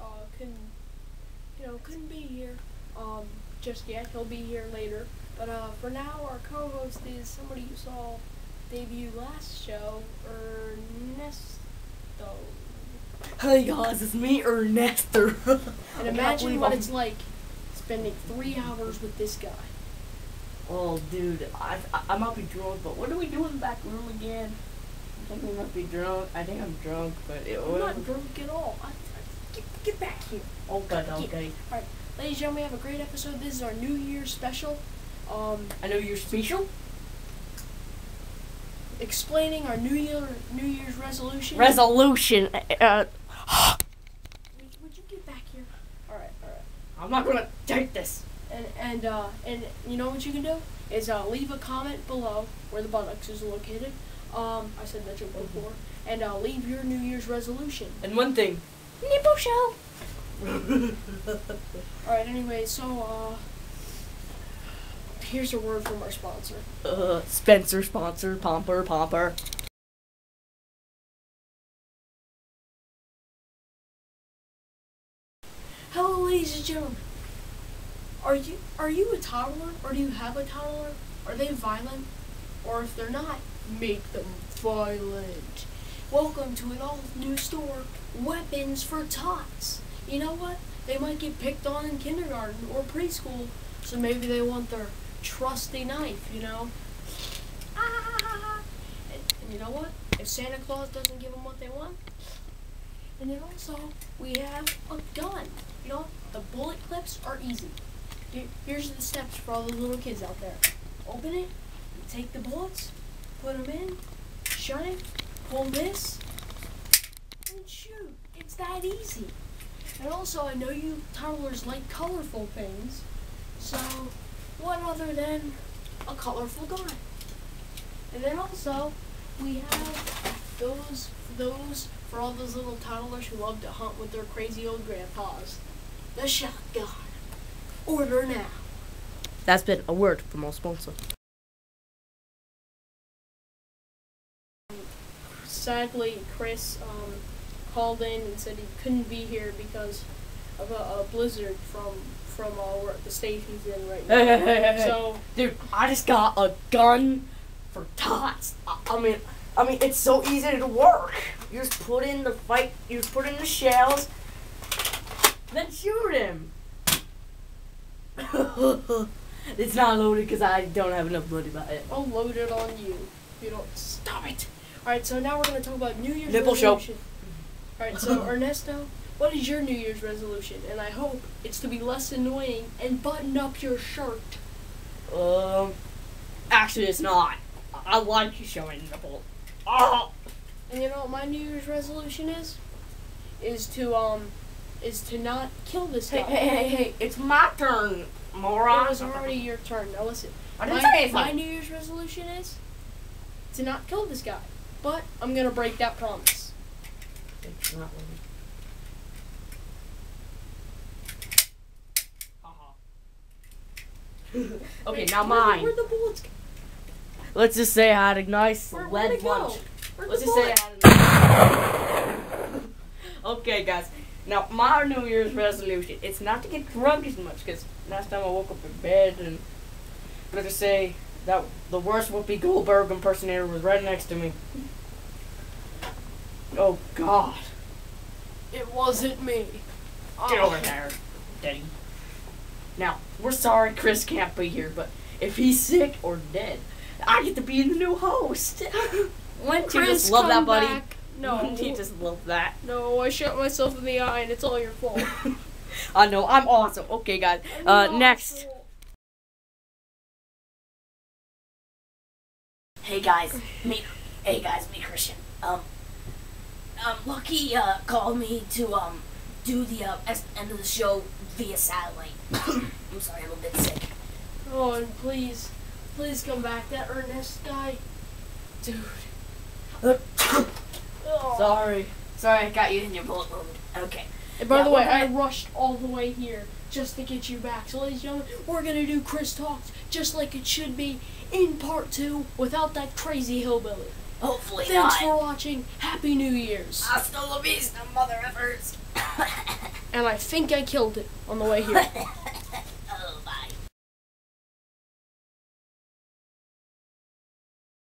Uh, couldn't, you know, couldn't be here um, just yet. He'll be here later. But uh, for now, our co-host is somebody you saw debut last show, Ernesto. Hey guys, it's me, Ernesto. and imagine what I'm... it's like spending three hours with this guy. Oh, dude, I, I, I might be drunk, but what are we doing in the back room again? I think we might be drunk. I think I'm drunk, but it I'm was... not drunk at all. I get back here. Okay, okay. Ladies and gentlemen, we have a great episode. This is our New Year's special. Um, I know you're special. explaining our New Year New Year's resolution. Resolution. Uh, would, would you get back here? All right, all right. I'm not gonna take this. And and uh, and you know what you can do is uh, leave a comment below where the buttocks is located. Um, I said that joke before. And uh, leave your New Year's resolution. And one thing. Nipple show. All right. Anyway, so uh, here's a word from our sponsor. Uh, Spencer sponsor, Pomper, Pomper. Hello, ladies and gentlemen. Are you are you a toddler, or do you have a toddler? Are they violent, or if they're not, make them violent? Welcome to an all new store, Weapons for Tots. You know what? They might get picked on in kindergarten or preschool, so maybe they want their trusty knife. You know. Ah! And, and you know what? If Santa Claus doesn't give them what they want, and then also we have a gun. You know, the bullet clips are easy. Here's the steps for all the little kids out there. Open it, take the bullets, put them in, shut it, pull this, and shoot. It's that easy. And also, I know you toddlers like colorful things, so what other than a colorful gun? And then also, we have those those for all those little toddlers who love to hunt with their crazy old grandpas. The shotgun. Order now. That's been a word from our sponsor. Sadly, Chris um, called in and said he couldn't be here because of a, a blizzard from from uh, where the state he's in right now. Hey, hey, hey. So Dude, I just got a gun for tots. I, I mean, I mean, it's so easy to work. You just put in the fight. You just put in the shells, then shoot him. it's not loaded because I don't have enough money by it. I'll load it on you. You don't stop it. All right. So now we're gonna talk about New Year's Nipple show. resolution. All right. So Ernesto, what is your New Year's resolution? And I hope it's to be less annoying and button up your shirt. Um, actually, it's not. I, like you showing nipple. Oh, And you know what my New Year's resolution is? Is to um, is to not kill this guy. hey, hey, hey, hey! It's my turn, moron. It was already your turn. Now listen. I didn't my, say my. New Year's resolution is to not kill this guy. But I'm gonna break that promise. It's not loaded. Uh-huh. okay, now Where- mine. Where'd the bullets go? Let's just say I had a nice Where, lead lunch. Let's just say? I had a Okay, guys. Now, my New Year's resolution, it's not to get drunk as much, because last time I woke up in bed and let's just say that the worst Whoopi Goldberg impersonator was right next to me. Oh, God. It wasn't me. Get Oh. over there, Daddy. Now, we're sorry Chris can't be here, but if he's sick or dead, I get to be the new host. Wouldn't you Chris, just love that, come buddy? back. No. Wouldn't you just love that? No, I shot myself in the eye and it's all your fault. I know, I'm awesome. Okay, guys. Uh, next. Hey guys, me. Hey guys, me Christian. Um, um, Lucky uh called me to um do the uh, end of the show via satellite. I'm sorry, I'm a bit sick. Oh, and please, please come back. That Ernest guy, dude. Oh. Sorry. Sorry, I got you in your bullet wound. Okay. And by Yeah, the way, I rushed all the way here just to get you back. So, ladies and gentlemen, we're gonna do Chris Talks just like it should be in part two without that crazy hillbilly. Hopefully Thanks not. for watching. Happy New Year's. Hasta la vista, mother effers. And I think I killed it on the way here.